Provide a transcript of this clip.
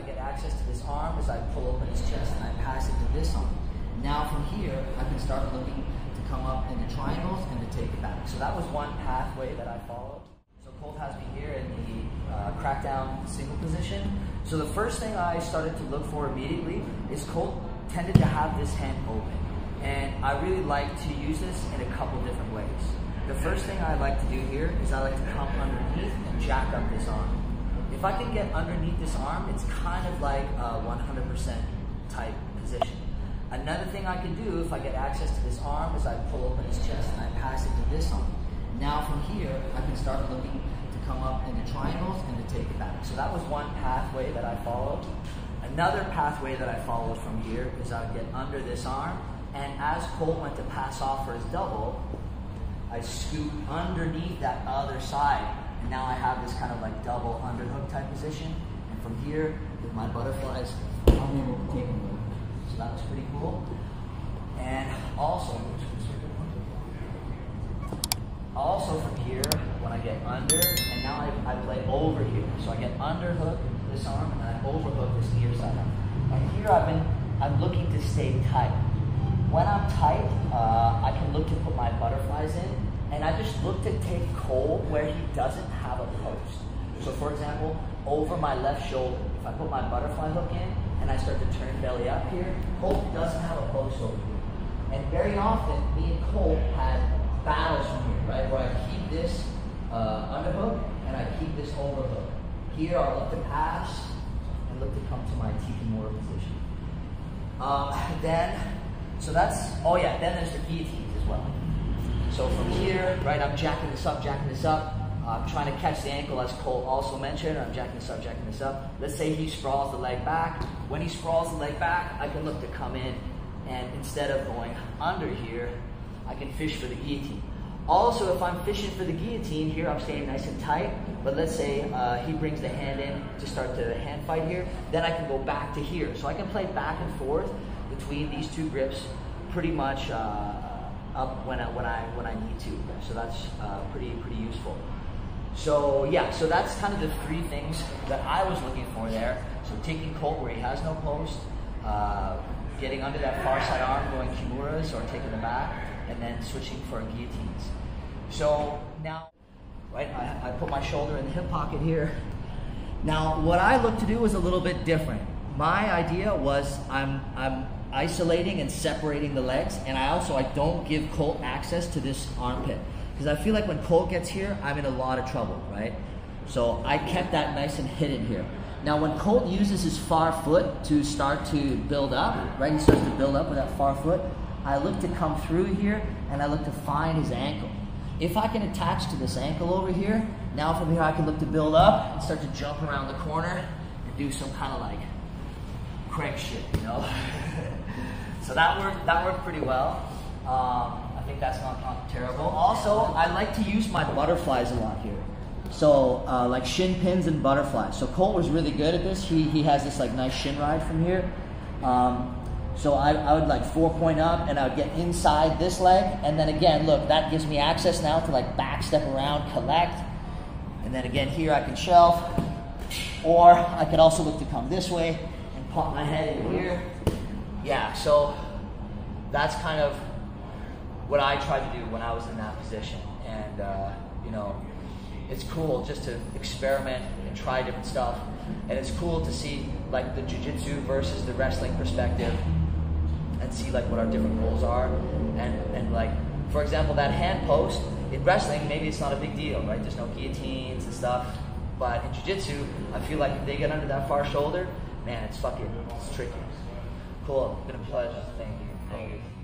I get access to this arm as I pull open his chest and I pass it to this arm. Now from here, I can start looking to come up into the triangles and to take it back. So that was one pathway that I followed. So Colt has me here in the uh, crackdown single position. So the first thing I started to look for immediately is Colt tended to have this hand open. And I really like to use this in a couple different ways. The first thing I like to do here is I like to come underneath and jack up this arm. If I can get underneath this arm, it's kind of like a 100% type position. Another thing I can do if I get access to this arm is I pull open his chest and I pass it to this arm. Now from here, I can start looking to come up into triangles and to take it back. So that was one pathway that I followed. Another pathway that I followed from here is I would get under this arm, and as Colt went to pass off for his double, I scoop underneath that other side, and now I have this kind of like double underhook type position. And from here, with my butterflies, I'm able to take them. So that was pretty cool. And also, also from here, when I get under, and now I, I play over here. So I get underhook this arm, and I overhook this near side arm. And here I've been, I'm looking to stay tight. When I'm tight, uh, I can look to put my butterflies in, and I just look to take Colt where he doesn't have a post. So for example, over my left shoulder, if I put my butterfly hook in, and I start to turn belly up here, Colt doesn't have a post over here. And very often, me and Colt had battles from here, right, where I keep this uh, underhook, and I keep this overhook. Here, I'll look to pass, and look to come to my Tikimura position. Um, then, so that's, oh yeah, then there's the guillotines as well. So from here, right, I'm jacking this up, jacking this up. I'm trying to catch the ankle as Colt also mentioned. I'm jacking this up, jacking this up. Let's say he sprawls the leg back. When he sprawls the leg back, I can look to come in and instead of going under here, I can fish for the guillotine. Also, if I'm fishing for the guillotine, here I'm staying nice and tight, but let's say uh, he brings the hand in to start the hand fight here, then I can go back to here. So I can play back and forth between these two grips pretty much uh, up when I, when, I, when I need to. So that's uh, pretty, pretty useful. So yeah, so that's kind of the three things that I was looking for there. So taking Colt where he has no post, uh, getting under that far side arm, going Kimuras or taking the back, and then switching for guillotines. So now, right, I, I put my shoulder in the hip pocket here. Now, what I look to do is a little bit different. My idea was I'm, I'm isolating and separating the legs, and I also I don't give Colt access to this armpit because I feel like when Colt gets here, I'm in a lot of trouble, right? So I kept that nice and hidden here. Now, when Colt uses his far foot to start to build up, right, he starts to build up with that far foot, I look to come through here and I look to find his ankle. If I can attach to this ankle over here, now from here I can look to build up and start to jump around the corner and do some kind of like crank shit, you know? so that worked, that worked pretty well. Um, I think that's not, not terrible. Also, I like to use my butterflies a lot here. So uh, like shin pins and butterflies. So Colt was really good at this. He, he has this like nice shin ride from here. Um, so I, I would like four point up and I would get inside this leg. And then again, look, that gives me access now to like back step around, collect. And then again here I can shelf. Or I could also look to come this way pop my head in here. Yeah, so that's kind of what I tried to do when I was in that position. And, uh, you know, it's cool just to experiment and try different stuff. And it's cool to see like the jujitsu versus the wrestling perspective and see like what our different goals are. And, and like, for example, that hand post in wrestling, maybe it's not a big deal, right? There's no guillotines and stuff. But in jiu-jitsu, I feel like if they get under that far shoulder, man, it's fucking, it's tricky. Cool, been a pleasure. Thank you. Thank you.